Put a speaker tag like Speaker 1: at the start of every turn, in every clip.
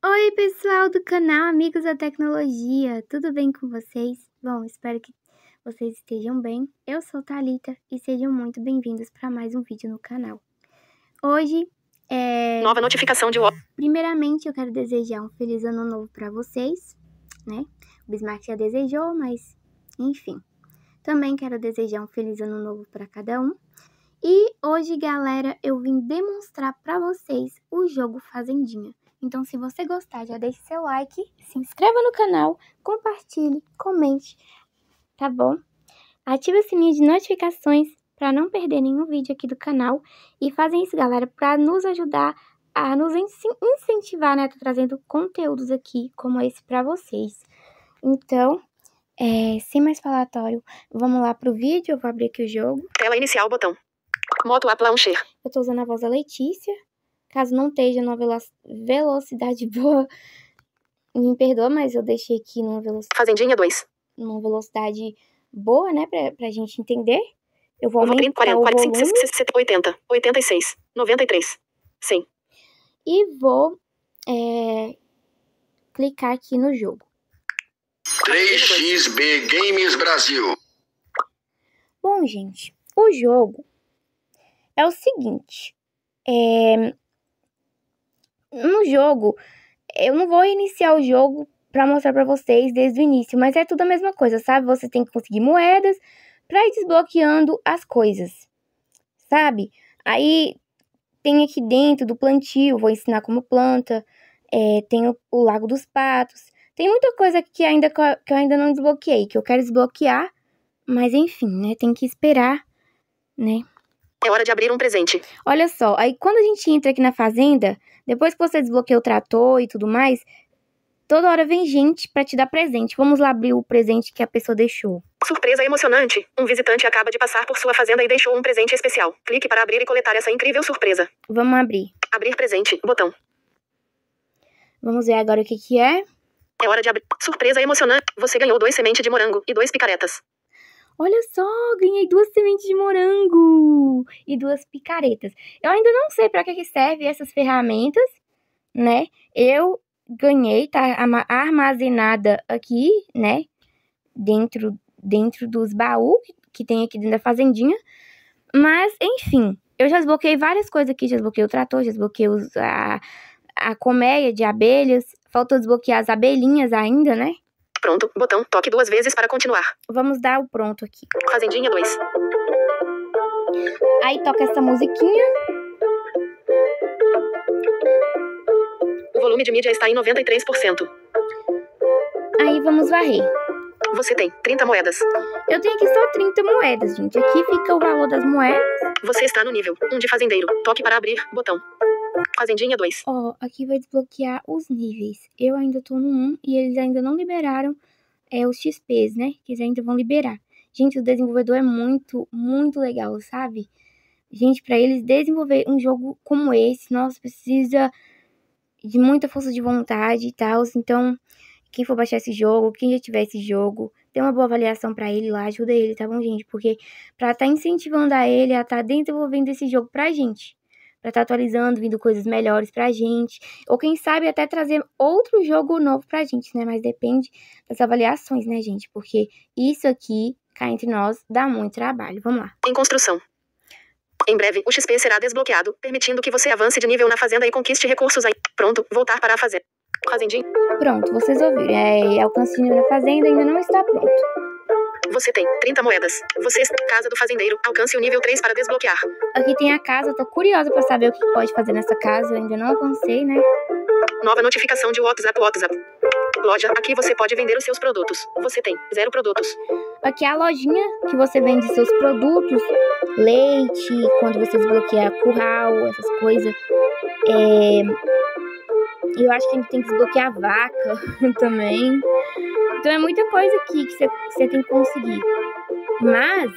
Speaker 1: Oi, pessoal do canal Amigos da Tecnologia, tudo bem com vocês? Bom, espero que vocês estejam bem. Eu sou Talita e sejam muito bem-vindos para mais um vídeo no canal. Hoje é
Speaker 2: Nova notificação de
Speaker 1: Primeiramente, eu quero desejar um feliz ano novo para vocês, né? O Bismarck já desejou, mas enfim. Também quero desejar um feliz ano novo para cada um. E hoje, galera, eu vim demonstrar para vocês o jogo Fazendinha. Então, se você gostar, já deixe seu like, se inscreva no canal, compartilhe, comente, tá bom? Ative o sininho de notificações para não perder nenhum vídeo aqui do canal. E fazem isso, galera, para nos ajudar a nos incentivar, né? Tô trazendo conteúdos aqui como esse para vocês. Então, é, sem mais falatório, vamos lá pro vídeo. Eu vou abrir aqui o jogo.
Speaker 2: Tela inicial, botão. Moto App Launcher.
Speaker 1: Eu tô usando a voz da Letícia. Caso não esteja numa velo velocidade boa, me perdoa, mas eu deixei aqui numa velocidade...
Speaker 2: Fazendinha 2.
Speaker 1: Numa velocidade boa, né, pra, pra gente entender. Eu vou
Speaker 2: aumentar
Speaker 1: 30, 40,
Speaker 2: o 45, volume. 60, 80, 86, 93, 100.
Speaker 1: E vou é, clicar aqui no jogo.
Speaker 3: 3xB Games Brasil.
Speaker 1: Bom, gente, o jogo é o seguinte. É... No jogo, eu não vou iniciar o jogo para mostrar para vocês desde o início, mas é tudo a mesma coisa, sabe? Você tem que conseguir moedas para ir desbloqueando as coisas, sabe? Aí tem aqui dentro do plantio, vou ensinar como planta, é, tem o, o, Lago dos Patos, tem muita coisa que, ainda, que eu ainda não desbloqueei, que eu quero desbloquear, mas enfim, né? Tem que esperar, né?
Speaker 2: É hora de abrir um presente.
Speaker 1: Olha só, aí quando a gente entra aqui na fazenda, depois que você desbloqueia o trator e tudo mais, toda hora vem gente para te dar presente. Vamos lá abrir o presente que a pessoa deixou.
Speaker 2: Surpresa emocionante! Um visitante acaba de passar por sua fazenda e deixou um presente especial. Clique para abrir e coletar essa incrível surpresa.
Speaker 1: Vamos abrir.
Speaker 2: Abrir presente, botão.
Speaker 1: Vamos ver agora o que que é.
Speaker 2: É hora de abrir. Surpresa emocionante! Você ganhou dois sementes de morango e dois picaretas.
Speaker 1: Olha só, ganhei duas sementes de morango e duas picaretas. Eu ainda não sei para que, que serve essas ferramentas, né? Eu ganhei, tá armazenada aqui, né? Dentro, dentro dos baús que tem aqui dentro da fazendinha. Mas, enfim, eu já desbloqueei várias coisas aqui. Já desbloqueei o trator, já desbloqueei os, a, a colmeia de abelhas. Faltou desbloquear as abelhinhas ainda, né?
Speaker 2: Pronto, botão, toque duas vezes para continuar.
Speaker 1: Vamos dar o pronto aqui.
Speaker 2: Fazendinha 2.
Speaker 1: Aí toca essa musiquinha.
Speaker 2: O volume de mídia está em 93%.
Speaker 1: Aí vamos varrer.
Speaker 2: Você tem 30 moedas.
Speaker 1: Eu tenho aqui só 30 moedas, gente. Aqui fica o valor das moedas.
Speaker 2: Você está no nível 1 de fazendeiro. Toque para abrir, botão. Fazendinha 2.
Speaker 1: Ó, aqui vai desbloquear os níveis. Eu ainda tô no 1 e eles ainda não liberaram é, os XPs, né? Que eles ainda vão liberar. Gente, o desenvolvedor é muito, muito legal, sabe? Gente, para eles desenvolver um jogo como esse, nossa, precisa de muita força de vontade e tal. Então, quem for baixar esse jogo, quem já tiver esse jogo, dê uma boa avaliação para ele lá, ajuda ele, tá bom, gente? Porque estar tá incentivando a ele a tá desenvolvendo esse jogo pra gente para estar tá atualizando, vindo coisas melhores pra gente, ou quem sabe até trazer outro jogo novo pra gente, né? Mas depende das avaliações, né, gente? Porque isso aqui, cá entre nós, dá muito trabalho. Vamos lá.
Speaker 2: Em construção. Em breve, o XP será desbloqueado, permitindo que você avance de nível na fazenda e conquiste recursos aí. Pronto, voltar para a fazenda. Fazendinha.
Speaker 1: Pronto, vocês ouviram. É, alcance nível na fazenda ainda não está pronto.
Speaker 2: Você tem 30 moedas. Você casa do fazendeiro. Alcance o nível 3 para desbloquear.
Speaker 1: Aqui tem a casa. Tô curiosa para saber o que pode fazer nessa casa. Eu ainda não alcancei, né?
Speaker 2: Nova notificação de WhatsApp WhatsApp. Loja. Aqui você pode vender os seus produtos. Você tem zero produtos.
Speaker 1: Aqui é a lojinha que você vende seus produtos. Leite, quando você desbloqueia curral, essas coisas. É... Eu acho que a gente tem que desbloquear a vaca também. Então é muita coisa aqui que você, tem que conseguir. Mas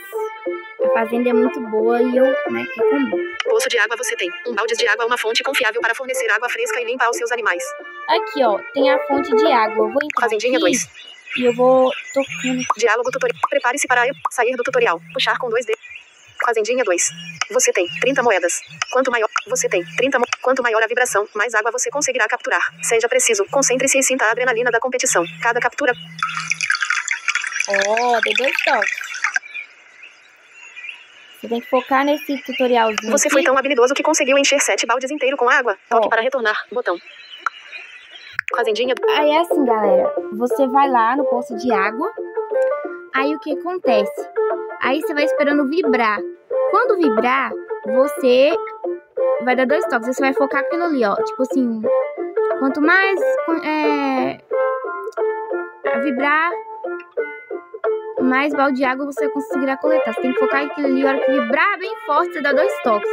Speaker 1: a fazenda é muito boa e eu né, recomendo.
Speaker 2: Poço de água você tem. Um balde de água é uma fonte confiável para fornecer água fresca e limpar os seus animais.
Speaker 1: Aqui, ó, tem a fonte de água. Eu vou entrar
Speaker 2: Fazendinha 2.
Speaker 1: E eu vou tocando.
Speaker 2: Diálogo tutorial. Prepare-se para sair do tutorial. Puxar com dois dedos. Fazendinha 2. Você tem 30 moedas. Quanto maior você tem 30 mo... Quanto maior a vibração, mais água você conseguirá capturar. Seja preciso, concentre-se e sinta a adrenalina da competição. Cada captura.
Speaker 1: Ó, dei dois toques. Você tem que focar nesse tutorialzinho.
Speaker 2: Você
Speaker 1: aqui.
Speaker 2: foi tão habilidoso que conseguiu encher sete baldes inteiro com água. Toque
Speaker 1: Ó.
Speaker 2: para retornar. Botão. Fazendinha.
Speaker 1: Aí é assim, galera. Você vai lá no poço de água. Aí o que acontece? Aí você vai esperando vibrar. Quando vibrar, você vai dar dois toques. Você vai focar aquilo ali, ó. Tipo assim, quanto mais é, vibrar, mais balde de água você conseguirá coletar. Você tem que focar aquilo ali. A hora que vibrar bem forte, você dá dois toques.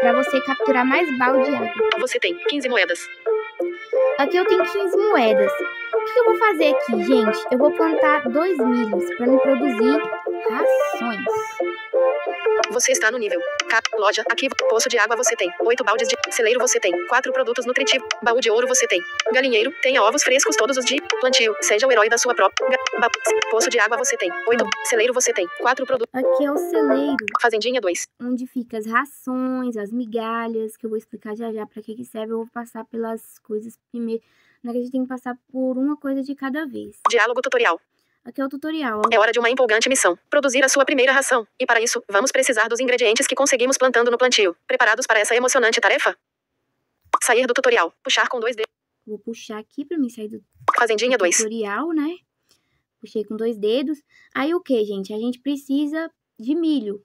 Speaker 1: Pra você capturar mais balde de água.
Speaker 2: Você tem 15 moedas.
Speaker 1: Aqui eu tenho 15 moedas. O que eu vou fazer aqui, gente? Eu vou plantar dois milhos para me produzir rações.
Speaker 2: Você está no nível. Cap, loja, aqui, poço de água você tem. 8 baldes de celeiro você tem. 4 produtos nutritivos. Baú de ouro você tem. Galinheiro, tenha ovos frescos todos os dias. Plantio, seja o herói da sua própria. ba- poço de água você tem. 8 celeiro você tem. 4 produtos.
Speaker 1: Aqui é o celeiro,
Speaker 2: Fazendinha 2.
Speaker 1: onde fica as rações, as migalhas, que eu vou explicar já já para que que serve. Eu vou passar pelas coisas primeiro. Não é que a gente tem que passar por uma coisa de cada vez.
Speaker 2: Diálogo tutorial.
Speaker 1: Aqui é o tutorial.
Speaker 2: É hora de uma empolgante missão. Produzir a sua primeira ração. E para isso, vamos precisar dos ingredientes que conseguimos plantando no plantio. Preparados para essa emocionante tarefa? Sair do tutorial. Puxar com dois dedos.
Speaker 1: Vou puxar aqui para mim sair do
Speaker 2: Fazendinha 2.
Speaker 1: tutorial, né? Puxei com dois dedos. Aí o que, gente? A gente precisa de milho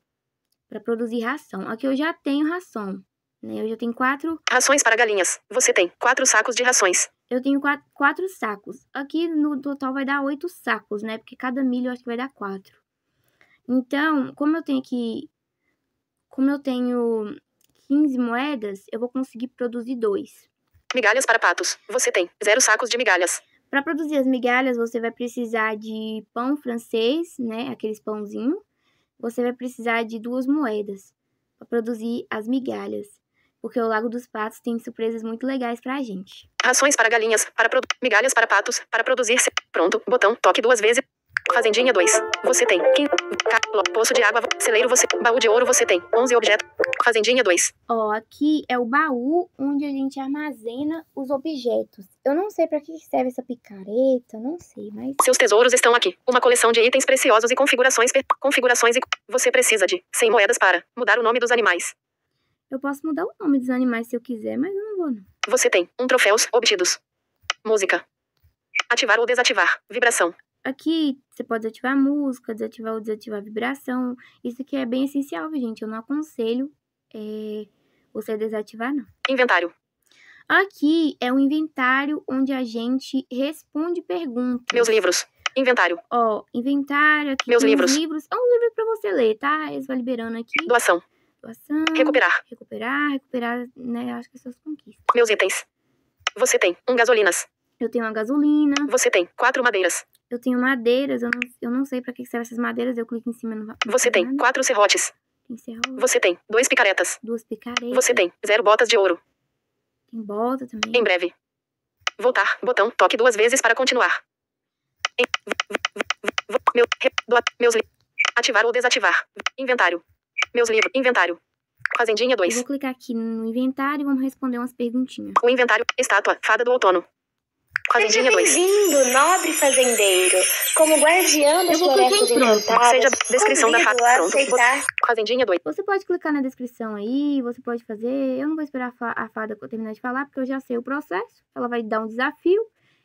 Speaker 1: para produzir ração. Aqui eu já tenho ração? Eu já tenho quatro,
Speaker 2: Rações para galinhas. Você tem 4 sacos de rações.
Speaker 1: eu tenho quatro, quatro sacos. Aqui no total vai dar oito sacos, né? Porque cada milho eu acho que vai dar quatro. Então, como eu tenho aqui, como eu tenho 15 moedas, eu vou conseguir produzir dois.
Speaker 2: Migalhas para patos. Você tem 0 sacos de migalhas.
Speaker 1: Para produzir as migalhas, você vai precisar de pão francês, né? Aqueles pãozinho. Você vai precisar de duas moedas para produzir as migalhas, porque o Lago dos Patos tem surpresas muito legais pra gente.
Speaker 2: Rações para galinhas. Para Migalhas para patos. Para produzir. Pronto. Botão. Toque duas vezes. Fazendinha 2. Você tem 15. Ca- lo- Poço de água. Celeiro você. Baú de ouro você tem. 11 objetos. Fazendinha 2.
Speaker 1: Ó, aqui é o baú onde a gente armazena os objetos. Eu não sei pra que serve essa picareta, não sei, mas
Speaker 2: Seus tesouros estão aqui. Uma coleção de itens preciosos e configurações. Configurações e. Você precisa de 100 moedas para mudar o nome dos animais.
Speaker 1: Eu posso mudar o nome dos animais se eu quiser, mas eu não vou não.
Speaker 2: Você tem um troféus obtidos. Música. Ativar ou desativar. Vibração.
Speaker 1: Aqui você pode desativar a música, desativar ou desativar a vibração. Isso aqui é bem essencial, gente. Eu não aconselho é, você desativar, não.
Speaker 2: Inventário.
Speaker 1: Aqui é um inventário onde a gente responde perguntas.
Speaker 2: Meus livros. Inventário.
Speaker 1: Ó, inventário, aqui
Speaker 2: Meus livros.
Speaker 1: livros. É um livro pra você ler, tá? Eles vão liberando aqui.
Speaker 2: Doação.
Speaker 1: Doação.
Speaker 2: Recuperar.
Speaker 1: Recuperar, recuperar, né? Acho que suas conquistas.
Speaker 2: Meus itens. Você tem um gasolinas.
Speaker 1: Eu tenho uma gasolina,
Speaker 2: Você tem quatro madeiras.
Speaker 1: eu tenho madeiras, eu não, eu não sei pra que servem essas madeiras, eu clico em cima não
Speaker 2: Você tem
Speaker 1: nada.
Speaker 2: quatro serrotes.
Speaker 1: Tem serrote,
Speaker 2: Você tem dois picaretas.
Speaker 1: duas picaretas.
Speaker 2: Você tem zero botas de ouro.
Speaker 1: Tem bota também.
Speaker 2: Em breve. Voltar. Botão. Toque duas vezes para continuar. Em- v- v- v- v- Meu, re- meus Ativar ou desativar. Inventário. Meus livros. Inventário. Fazendinha
Speaker 1: Eu
Speaker 2: 2.
Speaker 1: vou clicar aqui no inventário e vamos responder umas perguntinhas.
Speaker 2: O inventário. Estátua. Fada do outono. Fazendinha 2.
Speaker 4: bem-vindo, nobre fazendeiro. Como guardião das
Speaker 1: Eu
Speaker 4: florestas encantadas,
Speaker 2: Seja descrição da fada. Pronto. Fazendinha 2.
Speaker 1: Você pode clicar na descrição aí, você pode fazer. Eu não vou esperar a, fa- a fada terminar de falar, porque eu já sei o processo. Ela vai dar um desafio.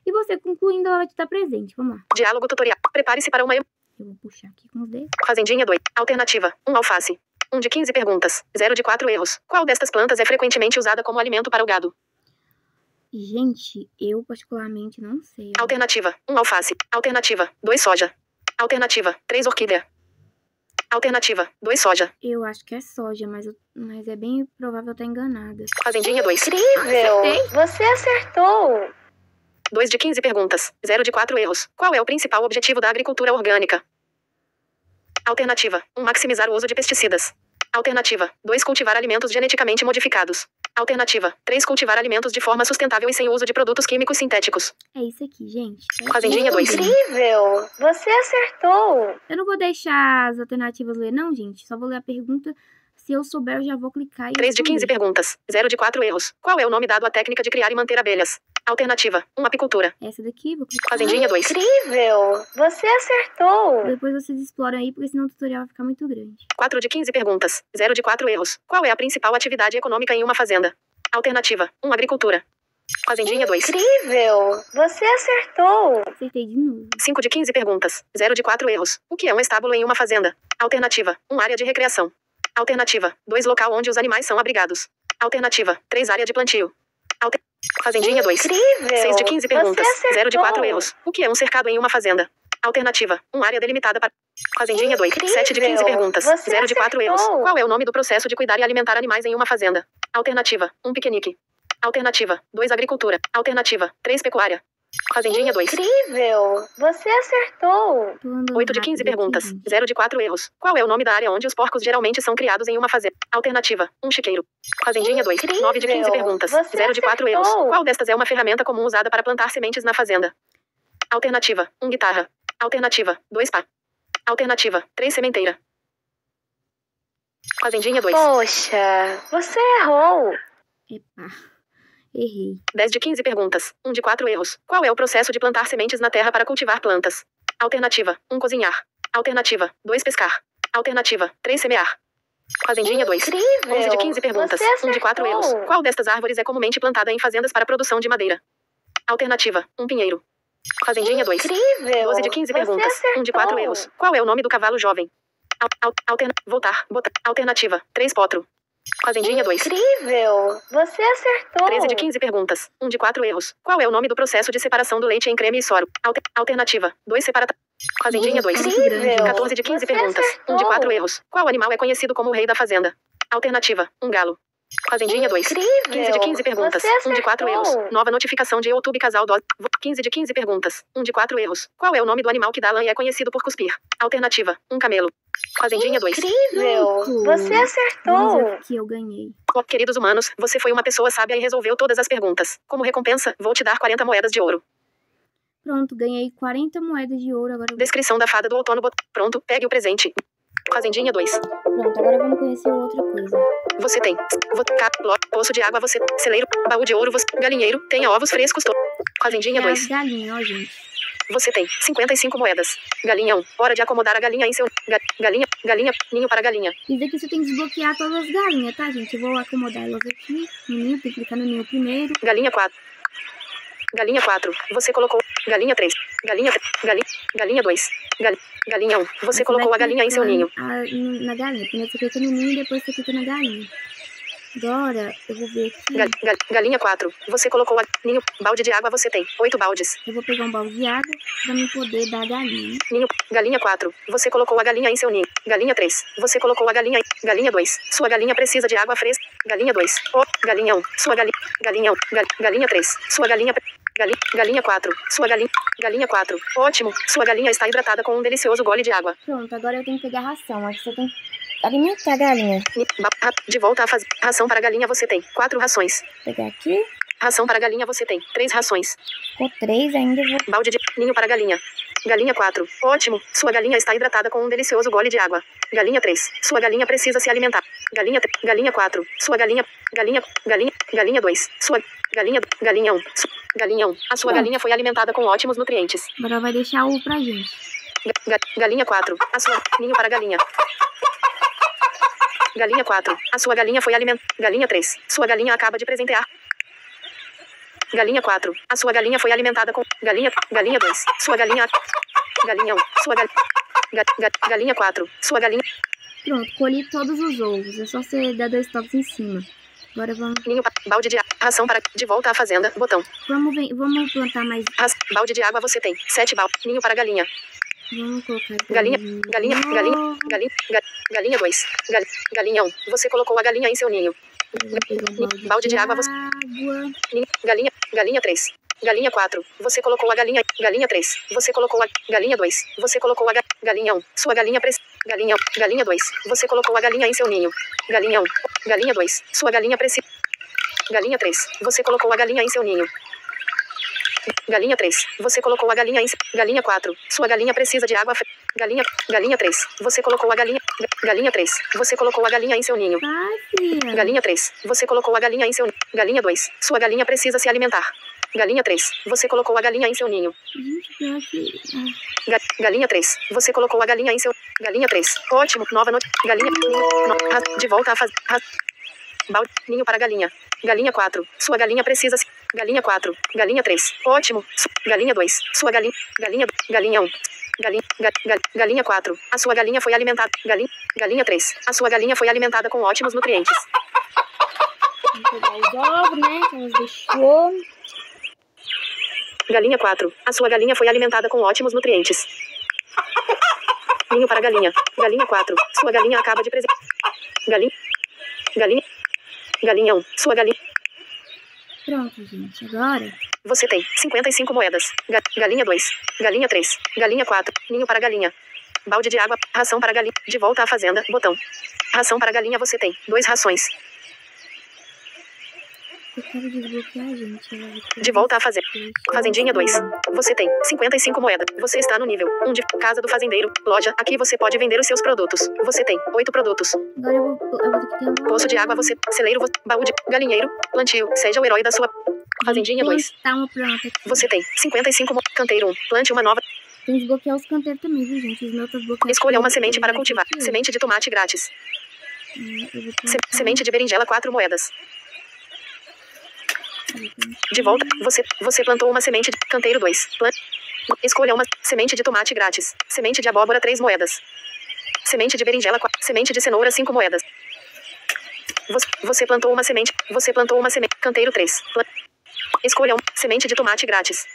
Speaker 1: E você concluindo, ela vai te dar presente. Vamos lá.
Speaker 2: Diálogo tutorial. Prepare-se para uma.
Speaker 1: Eu vou puxar aqui com os dedos.
Speaker 2: Fazendinha 2. Alternativa. 1 alface. 1 de 15 perguntas. 0 de 4 erros. Qual destas plantas é frequentemente usada como alimento para o gado?
Speaker 1: Gente, eu particularmente não sei.
Speaker 2: Alternativa. 1 alface. Alternativa. 2 soja. Alternativa. 3 orquídea. Alternativa. 2 soja.
Speaker 1: Eu acho que é soja, mas, eu- mas é bem provável eu estar enganada.
Speaker 2: Fazendinha 2.
Speaker 4: Incrível!
Speaker 1: Acertei.
Speaker 4: Você acertou!
Speaker 2: 2 de 15 perguntas. 0 de 4 erros. Qual é o principal objetivo da agricultura orgânica? Alternativa. 1. Maximizar o uso de pesticidas. Alternativa. 2. Cultivar alimentos geneticamente modificados. Alternativa. 3. Cultivar alimentos de forma sustentável e sem uso de produtos químicos sintéticos.
Speaker 1: É isso aqui, gente.
Speaker 2: Fazendinha dois.
Speaker 4: Incrível! Você acertou!
Speaker 1: Eu não vou deixar as alternativas ler, não, gente. Só vou ler a pergunta. Se eu souber, eu já vou clicar e
Speaker 2: 3 de 15
Speaker 1: responder.
Speaker 2: perguntas. 0 de 4 erros. Qual é o nome dado à técnica de criar e manter abelhas? Alternativa. 1. Apicultura.
Speaker 1: Essa daqui, vou clicar.
Speaker 2: Fazendinha 2.
Speaker 4: Incrível! Você acertou!
Speaker 1: Depois vocês exploram aí, porque senão o tutorial vai ficar muito grande.
Speaker 2: 4 de 15 perguntas. 0 de 4 erros. Qual é a principal atividade econômica em uma fazenda? Alternativa. 1. Agricultura. Fazendinha 2.
Speaker 4: Incrível! Você acertou!
Speaker 1: Acertei de novo.
Speaker 2: 5 de 15 perguntas. 0 de 4 erros. O que é um estábulo em uma fazenda? Alternativa. 1. Área de recreação. Alternativa. 2. Local onde os animais são abrigados. Alternativa. 3. Área de plantio. Alter... Fazendinha 2.
Speaker 4: Incrível!
Speaker 2: 6 de 15 perguntas.
Speaker 4: Você acertou.
Speaker 2: 0 de 4 erros. O que é um cercado em uma fazenda? Alternativa. 1. Área delimitada para. Fazendinha 2.
Speaker 4: Incrível!
Speaker 2: 7 de 15 perguntas.
Speaker 4: Você
Speaker 2: 0 de 4 erros. Qual é o nome do processo de cuidar e alimentar animais em uma fazenda? Alternativa. 1. Piquenique. Alternativa. 2. Agricultura. Alternativa. 3. Pecuária. Fazendinha 2.
Speaker 4: Incrível! Você acertou!
Speaker 1: Tô andando
Speaker 2: 8 de 15
Speaker 1: rápido aqui,
Speaker 2: perguntas.
Speaker 1: gente.
Speaker 2: 0 de 4 erros. Qual é o nome da área onde os porcos geralmente são criados em uma fazenda? Alternativa. 1 chiqueiro. Fazendinha 2.
Speaker 4: Incrível!
Speaker 2: 9 de 15 perguntas.
Speaker 4: Você
Speaker 2: 0 de 4 erros. Qual destas é uma ferramenta comum usada para plantar sementes na fazenda? Alternativa. 1 guitarra. Alternativa. 2 pá. Alternativa. 3 sementeira. Fazendinha 2.
Speaker 4: Poxa, você errou!
Speaker 1: Epa. Errei.
Speaker 2: 10 de 15 perguntas. 1 de 4 erros. Qual é o processo de plantar sementes na terra para cultivar plantas? Alternativa. 1 cozinhar. Alternativa. 2 pescar. Alternativa. 3 semear. Fazendinha 2.
Speaker 4: Incrível!
Speaker 2: 11 de 15 perguntas.
Speaker 4: Você
Speaker 2: 1 de 4 erros.
Speaker 4: acertou.
Speaker 2: Qual destas árvores é comumente plantada em fazendas para produção de madeira? Alternativa. 1 pinheiro. Fazendinha 2.
Speaker 4: Incrível!
Speaker 2: 12 de 15
Speaker 4: Você
Speaker 2: perguntas. 1 de 4
Speaker 4: acertou.
Speaker 2: erros. Qual é o nome do cavalo jovem? Al, al, alterna, voltar. Botar. Alternativa. 3 potro. Fazendinha 2.
Speaker 4: Incrível! Você acertou!
Speaker 2: 13 de 15 perguntas. 1 de 4 erros. Qual é o nome do processo de separação do leite em creme e soro? Alter- alternativa. 2 separata. Fazendinha 2.
Speaker 4: Incrível!
Speaker 2: 14 de 15
Speaker 4: Você
Speaker 2: perguntas. 1 de
Speaker 4: acertou.
Speaker 2: 4 erros. Qual animal é conhecido como o rei da fazenda? Alternativa. 1 galo. Fazendinha 2.
Speaker 4: Incrível!
Speaker 2: 15 de 15 perguntas.
Speaker 4: Você
Speaker 2: 1 de 4 erros. Nova notificação de YouTube casal do 15 de 15 perguntas. 1 de 4 erros. Qual é o nome do animal que dá lã e é conhecido por cuspir? Alternativa. 1 camelo. Fazendinha 2.
Speaker 4: Incrível!
Speaker 1: Pronto.
Speaker 4: Você acertou!
Speaker 1: ver aqui, eu ganhei.
Speaker 2: Oh, queridos humanos, você foi uma pessoa sábia e resolveu todas as perguntas. Como recompensa, vou te dar 40 moedas de ouro.
Speaker 1: Pronto, ganhei 40 moedas de ouro. Agora
Speaker 2: Descrição da fada do outono. bot- Pronto, pegue o presente. Fazendinha 2.
Speaker 1: Pronto, agora vamos conhecer outra coisa.
Speaker 2: Você tem. Vo- ca- lo- poço de água, você. Celeiro. Baú de ouro, você. Galinheiro. Tenha ovos frescos. To... Fazendinha
Speaker 1: É as
Speaker 2: 2.
Speaker 1: galinhas, ó, gente.
Speaker 2: Você tem 55 moedas. Galinha 1. Hora de acomodar a galinha em seu. Ga- galinha. Galinha. Ninho para galinha.
Speaker 1: Isso daqui você tem que desbloquear todas as galinhas, tá, gente? Eu vou acomodar elas aqui no ninho, tem que clicar no ninho primeiro.
Speaker 2: Galinha 4. Galinha 4. Você colocou. Galinha 3. Galinha. Galinha. Galinha 2. Gal... Galinha 1. Você
Speaker 1: Aí
Speaker 2: colocou a galinha em seu ninho.
Speaker 1: a- na galinha. Primeiro você clica no ninho e depois você clica na galinha. Agora, eu vou ver aqui.
Speaker 2: Gal- gal- galinha 4. Você colocou a. Ninho. Balde de água você tem. 8 baldes.
Speaker 1: Eu vou pegar um balde de água pra me poder dar a galinha.
Speaker 2: Ninho. Galinha 4. Você colocou a galinha em seu ninho. Galinha 3. Você colocou a galinha em. Galinha 2. Sua galinha precisa de água fresca. Galinha 2. Oh, galinha 1. Sua galinha. Galinha 1. Gal... Galinha 3. Sua galinha. Pre- Gali... Galinha 4. Sua galinha. Galinha 4. Ótimo. Sua galinha está hidratada com um delicioso gole de água.
Speaker 1: Pronto, agora eu tenho que pegar ração. Aqui você tem que alimentar a galinha.
Speaker 2: Ra- De volta a fazer. Ração para galinha você tem. 4 rações.
Speaker 1: Vou pegar aqui.
Speaker 2: Ração para galinha você tem. 3 rações.
Speaker 1: Ficou três ainda. Vou...
Speaker 2: Balde de ninho para galinha. Galinha 4. Ótimo. Sua galinha está hidratada com um delicioso gole de água. Galinha 3. Sua galinha precisa se alimentar. Galinha tre- galinha 4. Sua galinha galinha galinha galinha 2. Sua galinha galinha 1. Su- galinha 1. A sua
Speaker 1: Pronto.
Speaker 2: galinha foi alimentada com ótimos nutrientes.
Speaker 1: Agora vai deixar o pra gente.
Speaker 2: Ga- ga- galinha 4. A sua ninho para galinha. Galinha 4. A sua galinha foi alimentada. Galinha 3. Sua galinha acaba de presentear. Galinha 4. A sua galinha foi alimentada com. Galinha. Galinha 2. Sua galinha. Galinha 1. Sua gal... Ga... Ga... Galinha 4. Sua galinha.
Speaker 1: Pronto, colhi todos os ovos. É só você dar dois toques em cima. Agora vamos,
Speaker 2: Ninho. Balde de. a- Ração para. De volta à fazenda. Botão.
Speaker 1: vamos, ver- vamos plantar mais.
Speaker 2: Ras... Balde de água você tem. 7 balde. Ninho para galinha.
Speaker 1: Vamos colocar.
Speaker 2: Galinha, galinha, galinha. Galinha. Ga... Galinha 2. Gal... Galinha 1. Você colocou a galinha em seu ninho.
Speaker 1: Um balde,
Speaker 2: Balde de água, você-. Ninho. Galinha. Galinha 3. Galinha 4. Você colocou a galinha. Galinha 3. Você colocou a. Galinha 2. Você colocou a. ga- Galinha 1. Sua galinha. Pre... Galinha. Galinha 2. Você colocou a galinha em seu ninho. Galinha 1. Galinha 2. Sua galinha precisa. Galinha 3. Você colocou a galinha em seu ninho. Galinha 3. Você colocou a galinha em. Galinha 4. Sua galinha precisa de água. Galinha. Galinha 3. Você colocou a galinha. Galinha 3. Você colocou a galinha em seu ninho. Galinha 3. Você colocou a galinha em seu. Galinha 2. Sua galinha precisa se alimentar. Galinha 3. Você colocou a galinha em seu ninho. Ga galinha 3. Você colocou a galinha em seu. Galinha 3. Ótimo. Nova noite. Galinha. Ninho. No... De volta a fazer. Balde. Ninho para galinha. Galinha 4. Sua galinha precisa. Galinha 4. Galinha 3. Ótimo. Galinha 2. Sua galinha. Galinha. Galinha 1. Galinha, ga, ga, galinha 4. A sua galinha foi alimentada. Galinha, galinha 3. A sua galinha foi alimentada com ótimos nutrientes.
Speaker 1: Vamos pegar os ovos, né? Que elas deixou.
Speaker 2: Galinha 4. A sua galinha foi alimentada com ótimos nutrientes. Ninho para galinha. Galinha 4. Sua galinha acaba de presença. Galinha. Galinha. Galinha 1. Sua galinha.
Speaker 1: Pronto, gente. Agora.
Speaker 2: Você tem 55 moedas. Ga galinha 2. Galinha 3. Galinha 4. Ninho para galinha. Balde de água. Ração para galinha. De volta à fazenda. Botão. Ração para galinha você tem. Dois rações.
Speaker 1: Eu quero desbloquear, gente.
Speaker 2: De volta à fazenda. Fazendinha 2. Você tem 55 moedas. Você está no nível 1 de Casa do Fazendeiro. Loja. Aqui você pode vender os seus produtos. Você tem 8 produtos.
Speaker 1: Agora eu vou, eu vou ter que ter.
Speaker 2: Poço de água você. Celeiro você. Baú de. Galinheiro. Plantio. Seja o herói da sua. Fazendinha 2.
Speaker 1: Tá uma planta aqui.
Speaker 2: Você tem 55 mo... Canteiro 1. Plante uma nova.
Speaker 1: Tem que desbloquear os canteiros também, viu, gente? Os meus tá desbloqueados.
Speaker 2: Escolha uma semente para cultivar. Semente de tomate grátis.
Speaker 1: Plantar.
Speaker 2: semente de berinjela 4 moedas. De volta, você, você plantou uma semente de canteiro 2. Plan... Escolha uma semente de tomate grátis. Semente de abóbora 3 moedas. Semente de berinjela 4. Semente de cenoura 5 moedas. Você, você plantou uma semente. Você plantou uma semente. Canteiro 3. Plan... Escolha uma semente de tomate grátis.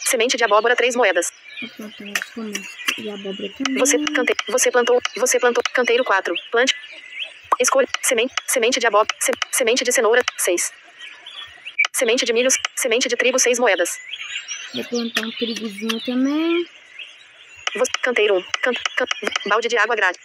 Speaker 2: Semente de abóbora 3 moedas. Você, cante, você plantou. Você plantou. Canteiro 4. Plante. Escolha. Semente. Semente de abóbora. se- semente de cenoura 6. Semente de milho. Semente de trigo 6 moedas.
Speaker 1: Vou plantar um trigozinho também.
Speaker 2: Você, canteiro 1. Can, can, balde de água grátis.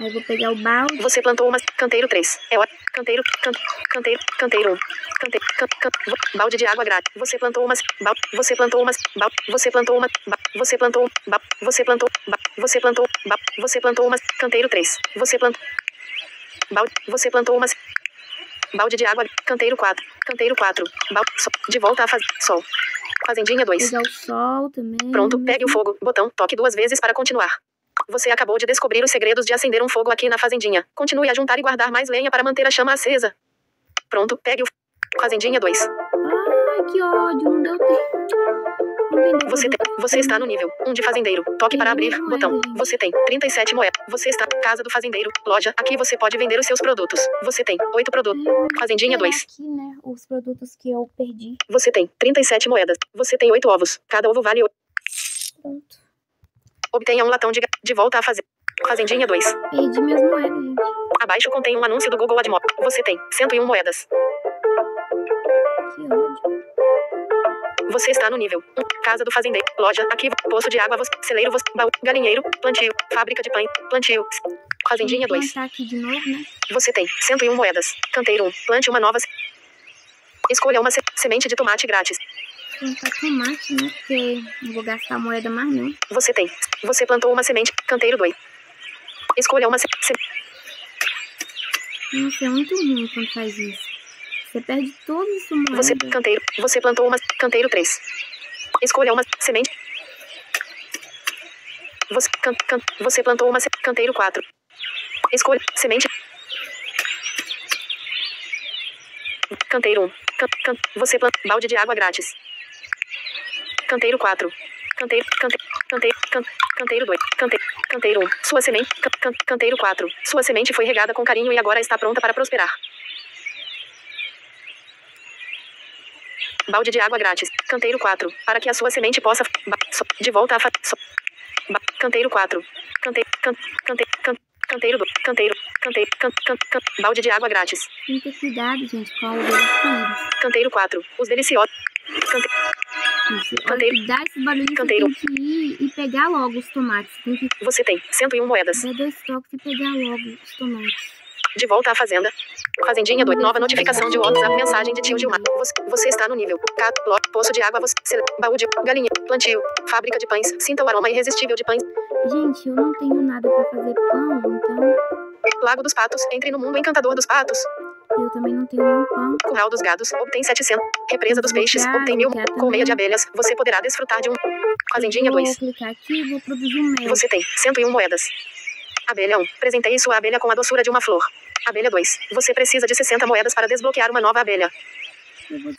Speaker 1: Aí eu vou pegar o balde.
Speaker 2: Você plantou uma. Canteiro 3. É hora. Canteiro. Can, canteiro. Canteiro 1. Canteiro. Can, can, balde de água grátis. Você plantou umas. Bal, você plantou umas. Bal, você plantou uma. Ba, você plantou. Ba, você plantou. Ba, você plantou. Ba, você plantou umas. Canteiro 3. Você plantou. Balde. Você plantou umas. Balde de água. Canteiro 4. Canteiro 4. Balde. Sol, de volta a faz, Sol. Fazendinha 2.
Speaker 1: Pegar o sol também.
Speaker 2: Pronto, pegue o fogo. Botão, toque duas vezes para continuar. Você acabou de descobrir os segredos de acender um fogo aqui na fazendinha. Continue a juntar e guardar mais lenha para manter a chama acesa. Pronto, pegue o Fazendinha 2.
Speaker 1: Ai, que ódio. Não deu tempo.
Speaker 2: Você, tem, você está no nível 1 de fazendeiro. Toque para abrir.
Speaker 1: É,
Speaker 2: Botão. Você tem 37 moedas. Você está casa do fazendeiro. Loja. Aqui você pode vender os seus produtos. Você tem 8 produtos. Fazendinha
Speaker 1: Pegar
Speaker 2: 2.
Speaker 1: aqui, né, os produtos que eu perdi.
Speaker 2: Você tem 37 moedas. Você tem 8 ovos. Cada ovo vale 8.
Speaker 1: Pronto.
Speaker 2: Obtenha um latão de, de volta a fazer. Fazendinha 2.
Speaker 1: Perdi minhas moedas, gente.
Speaker 2: Abaixo contém um anúncio do Google AdMob. Você tem 101 moedas. Você está no nível 1. Casa do fazendeiro. Loja. Aqui. Poço de água. Você, celeiro. Você, baú. Galinheiro. Plantio. Fábrica de pães. Plantio. Fazendinha
Speaker 1: Vou
Speaker 2: 2.
Speaker 1: plantar aqui de novo, né?
Speaker 2: Você tem 101 moedas. Canteiro 1. Plante uma nova. Escolha uma se- semente de tomate grátis.
Speaker 1: Plantar tomate, né? Porque não vou gastar moeda mais, não.
Speaker 2: Você tem. Você plantou uma semente. Canteiro 2. Escolha uma se- se-
Speaker 1: Nossa, é muito ruim quando faz isso. Você perde toda essa moeda.
Speaker 2: Você canteiro. Você plantou uma canteiro 3. Escolha uma semente. Você can, can, você plantou uma canteiro 4. Escolha semente. Canteiro 1. Can, can, você plantou balde de água grátis. Canteiro 4. Canteiro, cante, canteiro, can, canteiro 2. Canteiro, canteiro 1. Sua semente. Can, can, canteiro 4. Sua semente foi regada com carinho e agora está pronta para prosperar. Balde de água grátis. Canteiro 4. Para que a sua semente possa. so- de volta a. Fa, so- ba- canteiro 4. Canteiro. Can, canteiro. Can, canteiro 2. Canteiro. Canteiro. Can, can, can, balde de água grátis.
Speaker 1: Tem que ter cuidado, gente, com a
Speaker 2: Canteiro 4. Os deliciosos.
Speaker 1: Isso.
Speaker 2: Canteiro.
Speaker 1: que dá esse barulho,
Speaker 2: Canteiro.
Speaker 1: você tem que ir e pegar logo os tomates. Tem que
Speaker 2: você tem 101 moedas.
Speaker 1: dar dois toques e pegar logo os tomates.
Speaker 2: De volta à fazenda. Fazendinha 2. Nova notificação de WhatsApp. Mensagem de tio Gilmar. Você, você está no nível. Cat, lo, poço de água. Você, baú de galinha. Plantio. Fábrica de pães. Sinta o aroma irresistível de pães.
Speaker 1: Gente, eu não tenho nada pra fazer pão, então
Speaker 2: Lago dos Patos. Entre no mundo encantador dos patos.
Speaker 1: eu também não tenho nenhum pão.
Speaker 2: Curral dos gados. Obtém 700. Represa dos peixes.
Speaker 1: Desbloquear,
Speaker 2: Obtém mil. Colmeia de abelhas. Você poderá desfrutar de um. Fazendinha
Speaker 1: Vou
Speaker 2: 2.
Speaker 1: clicar aqui vou produzir um mel.
Speaker 2: Você tem 101 moedas. Abelha 1. Presenteie sua abelha com a doçura de uma flor. Abelha 2. Você precisa de 60 moedas para desbloquear uma nova abelha.
Speaker 1: Eu vou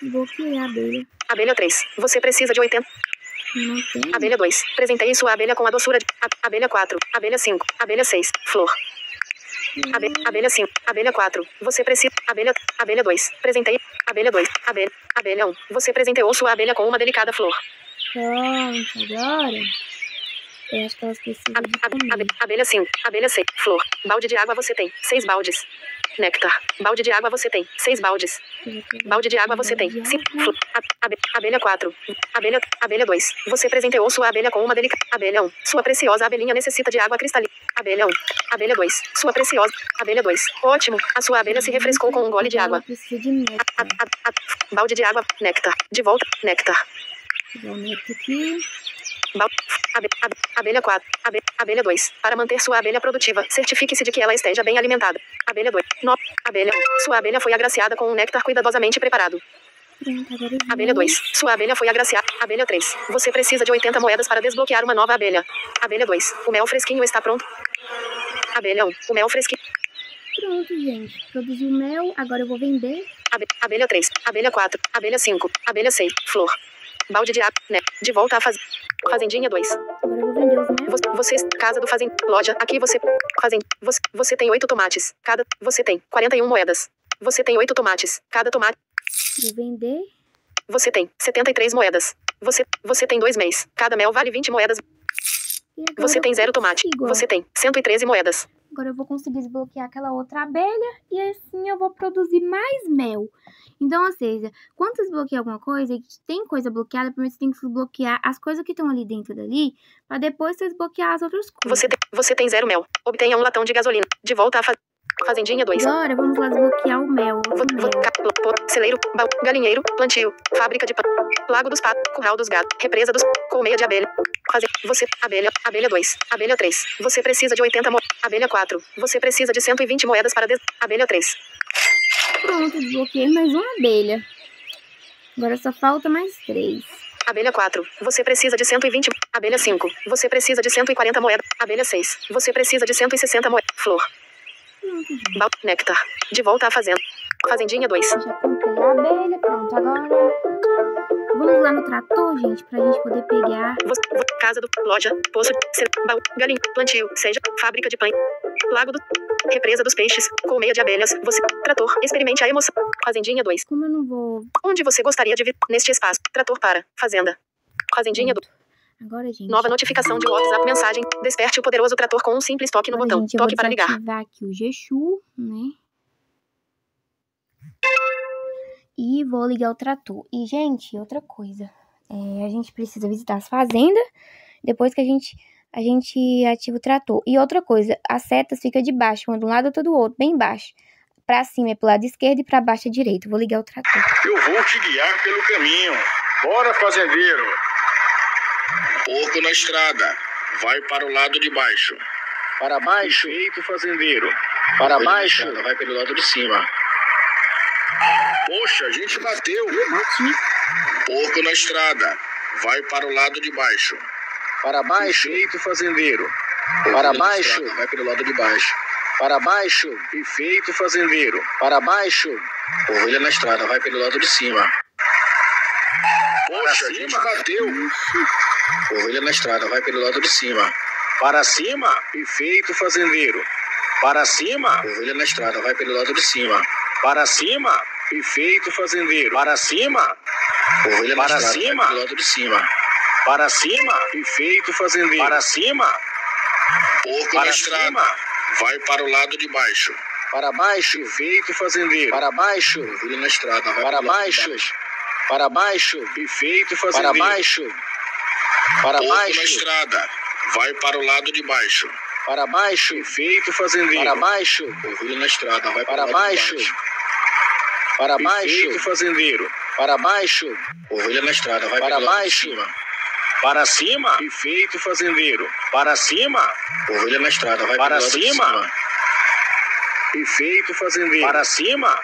Speaker 1: desbloquear. A abelha.
Speaker 2: Abelha 3. Você precisa de 80.
Speaker 1: Não tem.
Speaker 2: Abelha 2. Presenteie sua abelha com a doçura de. Abelha 4. Abelha 5. Abelha 6. Flor. Abe- abelha 5. Abelha 4. Você precisa. Abelha. Abelha 2. Presenteie. Abelha 2. Abelha. Abelha 1. Você presenteou sua abelha com uma delicada flor.
Speaker 1: Pronto, agora. Eu acho que elas precisam
Speaker 2: Ab- ab- abelha 5. Abelha 6. Flor. Balde de água você tem. 6 baldes. Néctar. Balde de água você tem. 6 baldes. Balde de água você tem. Sim. ab- abe- abelha 4. Abelha, abelha 2. Você presenteou sua abelha com uma delicada. Abelha 1. Sua preciosa abelhinha necessita de água cristalina. Abelha 1. Abelha 2. Sua preciosa. Abelha 2. Ótimo. A sua abelha se refrescou com um gole de água. A- a- a- balde de água. Néctar. De volta. Néctar.
Speaker 1: Vou aqui.
Speaker 2: Abelha 4. Abe- abelha 2. Para manter sua abelha produtiva, certifique-se de que ela esteja bem alimentada. Abelha 2. No, abelha 1. Sua abelha foi agraciada com um néctar cuidadosamente preparado. Abelha
Speaker 1: mel.
Speaker 2: 2. Sua abelha foi agraciada. Abelha 3. Você precisa de 80 moedas para desbloquear uma nova abelha. Abelha 2. O mel fresquinho está pronto. Abelha 1. O mel fresquinho.
Speaker 1: Pronto, gente. Produzi o mel. Agora eu vou vender.
Speaker 2: Abe- abelha 3. Abelha 4. Abelha 5. Abelha 6. Flor. Balde de água. Né. De volta à faz... Fazendinha 2.
Speaker 1: Agora eu vou vender os mel.
Speaker 2: Você, você, casa do fazend... Loja, aqui você... Fazend... Você, você tem 8 tomates. Cada... Você tem 41 moedas. Você tem 8 tomates. Cada tomate...
Speaker 1: Vou vender.
Speaker 2: Você tem 73 moedas. Você, você tem 2 mês. Cada mel vale 20 moedas. Você tem zero tomate. Você tem 113 moedas.
Speaker 1: Agora eu vou conseguir desbloquear aquela outra abelha e assim eu vou produzir mais mel. Então, ou seja, quando você desbloqueia alguma coisa e tem coisa bloqueada, primeiro você tem que desbloquear as coisas que estão ali dentro dali, pra depois você desbloquear as outras coisas.
Speaker 2: Você tem, você tem zero mel. Obtenha um latão de gasolina. De volta à fa... Fazendinha 2.
Speaker 1: Agora vamos lá desbloquear o mel.
Speaker 2: vo-
Speaker 1: mel.
Speaker 2: Celeiro, baú, galinheiro, plantio, fábrica de pão, lago dos patos, curral dos gatos, represa dos, colmeia de abelha. Fazer, você, abelha, abelha 2, abelha 3. Você precisa de 80 moedas. Abelha 4. Você precisa de 120 moedas para des... Abelha 3.
Speaker 1: Pronto, desbloqueei mais uma abelha. Agora só falta mais três.
Speaker 2: Abelha 4. Você precisa de 120. Abelha 5. Você precisa de 140 moedas. Abelha 6. Você precisa de 160 moedas. Flor. Bal, néctar. De volta à fazenda. Fazendinha 2.
Speaker 1: Já comprei a abelha. Pronto, agora vamos lá no trator, gente, pra gente poder pegar.
Speaker 2: Você, vo- casa do, loja, poço, baú, galinha, plantio, seja, fábrica de pães, lago do, represa dos peixes, colmeia de abelhas, você, trator, experimente a emoção. Fazendinha 2.
Speaker 1: Como eu não vou.
Speaker 2: Onde você gostaria de vir neste espaço? Trator para, fazenda. Fazendinha do,
Speaker 1: Agora, gente.
Speaker 2: nova notificação de WhatsApp, mensagem, desperte o poderoso trator com um simples toque no
Speaker 1: Agora,
Speaker 2: botão,
Speaker 1: gente, vou
Speaker 2: toque para ligar.
Speaker 1: desativar aqui o Geshu, né? E vou ligar o trator. E, gente, outra coisa. É, a gente precisa visitar as fazendas depois que a gente, a gente ativa o trator. E outra coisa, as setas ficam de baixo, uma de um lado outra do outro, bem baixo. Pra cima é pro lado esquerdo e pra baixo é direito. Vou ligar o trator.
Speaker 3: Eu vou te guiar pelo caminho. Bora, fazendeiro. Porco na estrada. Vai para o lado de baixo. Para baixo. Eito, fazendeiro. Para baixo. Vai pelo lado de cima. Poxa, a gente bateu. Porco na estrada. Vai para o lado de baixo. Para baixo. Eito, fazendeiro. Para baixo. Vai pelo lado de baixo. Para baixo. Perfeito, fazendeiro. Para baixo. Ovelha na estrada. Vai pelo lado de cima. Poxa, a gente bateu. Ovelha na estrada. Vai pelo lado de cima. Para cima. Perfeito, fazendeiro. Para cima. Ovelha na estrada. Vai pelo lado de cima. Para cima. Perfeito, fazendeiro. Para cima. Ovelha na estrada. Vai pelo lado de cima. Para cima. Perfeito, fazendeiro. Para cima. Porco na estrada. Vai para o lado de baixo. Para baixo. Perfeito, fazendeiro. Para baixo. Ovelha na estrada. Vai para baixo. Para baixo. Perfeito, fazendeiro. Para baixo. Para baixo. na estrada. Vai para o lado de baixo. Para baixo. Efeito fazendeiro. Para baixo. Ovelha na estrada, vai para, baixo. Para baixo. Efeito fazendeiro. Para baixo. Ovelha na estrada, vai para baixo. Para cima. Efeito fazendeiro. Para cima. Ovelha na estrada, vai para cima. Efeito fazendeiro. Para cima.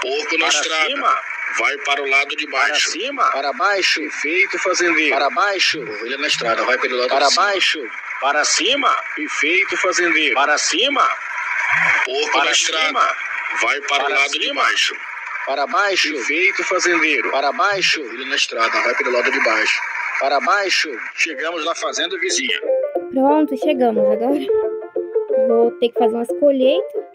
Speaker 3: Porco na para estrada. Cima. Vai para o lado de baixo. Para cima. Para baixo. Efeito fazendeiro. Para baixo. Ovelha na estrada, vai pelo lado para de baixo. Cima. Para cima. Efeito fazendeiro. Para cima. Porco para na cima. estrada. Vai para, para o lado cima. de baixo. Para baixo. Efeito fazendeiro. Para baixo. Ovelha na estrada, vai pelo lado de baixo. Para baixo. Chegamos na fazenda vizinha.
Speaker 1: Pronto, chegamos agora. Vou ter que fazer umas colheitas.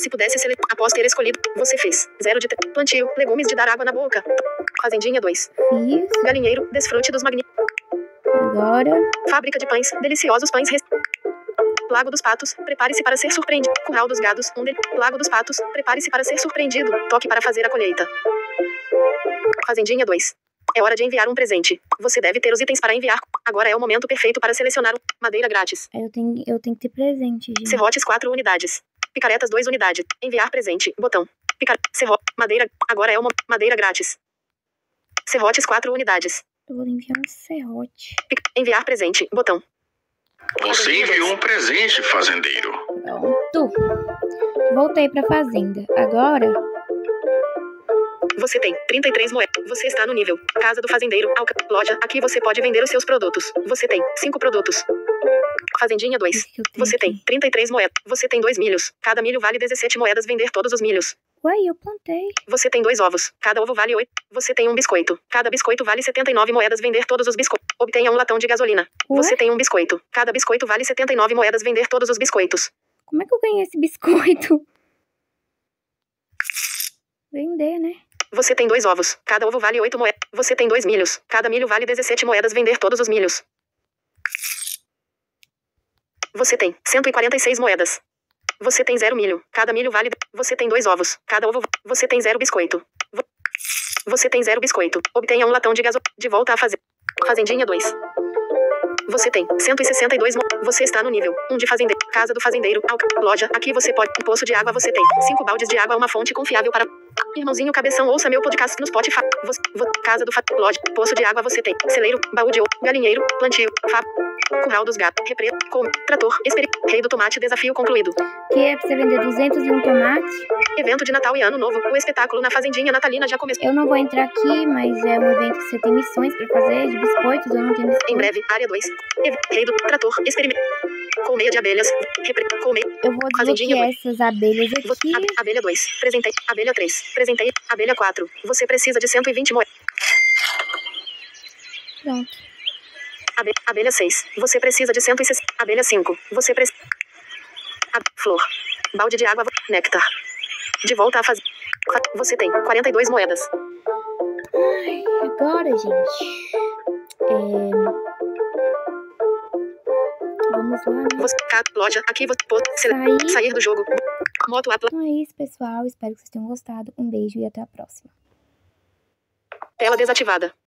Speaker 2: Se pudesse selecionar após ter escolhido, você fez. Zero de plantio, legumes de dar água na boca. Fazendinha 2.
Speaker 1: Fiz.
Speaker 2: Galinheiro, desfrute dos magníficos.
Speaker 1: Agora.
Speaker 2: Fábrica de pães, deliciosos pães. Rest... Lago dos Patos, prepare-se para ser surpreendido. Curral dos Gados, um. Lago dos Patos, prepare-se para ser surpreendido. Toque para fazer a colheita. Fazendinha 2. É hora de enviar um presente. Você deve ter os itens para enviar. Agora é o momento perfeito para selecionar madeira grátis.
Speaker 1: Eu tenho, eu tenho que ter presente, gente.
Speaker 2: Serrotes 4 unidades. Picaretas 2 unidades. Enviar presente. Botão. Picar... Serro... Madeira. Agora é uma madeira grátis. Serrotes 4 unidades.
Speaker 1: Eu vou enviar um serrote.
Speaker 2: Pic... Enviar presente. Botão.
Speaker 3: Você enviou um presente, fazendeiro.
Speaker 1: Pronto. Voltei pra fazenda. Agora
Speaker 2: você tem 33 moedas. Você está no nível. Casa do fazendeiro. Alca. Loja. Aqui você pode vender os seus produtos. Você tem 5 produtos. Fazendinha 2. Você tem 33 moedas. Você tem 2 milhos. Cada milho vale 17 moedas. Vender todos os milhos.
Speaker 1: Uai, eu plantei.
Speaker 2: Você tem dois ovos. Cada ovo vale 8. Você tem um biscoito. Cada biscoito vale 79 moedas. Vender todos os biscoitos. Obtenha um latão de gasolina. Ué? Você tem um biscoito. Cada biscoito vale 79 moedas. Vender todos os biscoitos.
Speaker 1: Como é que eu ganhei esse biscoito? Vender, né?
Speaker 2: Você tem dois ovos. Cada ovo vale 8 moedas. Você tem dois milhos. Cada milho vale 17 moedas. Vender todos os milhos. Você tem 146 moedas. Você tem zero milho. Cada milho vale. Você tem dois ovos. Cada ovo. Você tem zero biscoito. Você tem zero biscoito. Obtenha um latão de gasolina. De volta a fazer. Fazendinha 2. Você tem 162. Você está no nível 1 de fazendeiro. Casa do fazendeiro. Loja. Aqui você pode. Um poço de água você tem. 5 baldes de água. Uma fonte confiável para. Irmãozinho Cabeção, ouça meu podcast no Spotify. Você, casa do fa, loja. Poço de água você tem. Celeiro. Baú de ouro. Galinheiro. Plantio. Fab. Curral dos gatos. Repre. Com. Trator. Esperi. Rei do tomate. Desafio concluído.
Speaker 1: Que é pra você vender 201 tomates.
Speaker 2: Evento de Natal e Ano Novo. O espetáculo na Fazendinha Natalina já começou.
Speaker 1: Eu não vou entrar aqui, mas é um evento que você tem missões pra fazer de biscoitos. Eu não tenho biscoitos.
Speaker 2: Em breve. Área 2. Rei do trator. Experimento. Colmeia de abelhas. Repre. Colmeia.
Speaker 1: Eu vou desbloquear essas abelhas aqui.
Speaker 2: Ab abelha 2. Presentei. Abelha 3. Presentei. Abelha 4. Você precisa de 120 moedas.
Speaker 1: Pronto.
Speaker 2: Abe abelha 6. Você precisa de 160. Abelha 5. Você precisa. Flor. Balde de água. Néctar. De volta a fazer. Você tem 42 moedas.
Speaker 1: Ai, agora, gente. É... Vamos lá.
Speaker 2: Você, loja, aqui você pode sair. sair do jogo. Moto Atlas.
Speaker 1: Então é isso, pessoal. Espero que vocês tenham gostado. Um beijo e até a próxima.
Speaker 2: Tela desativada.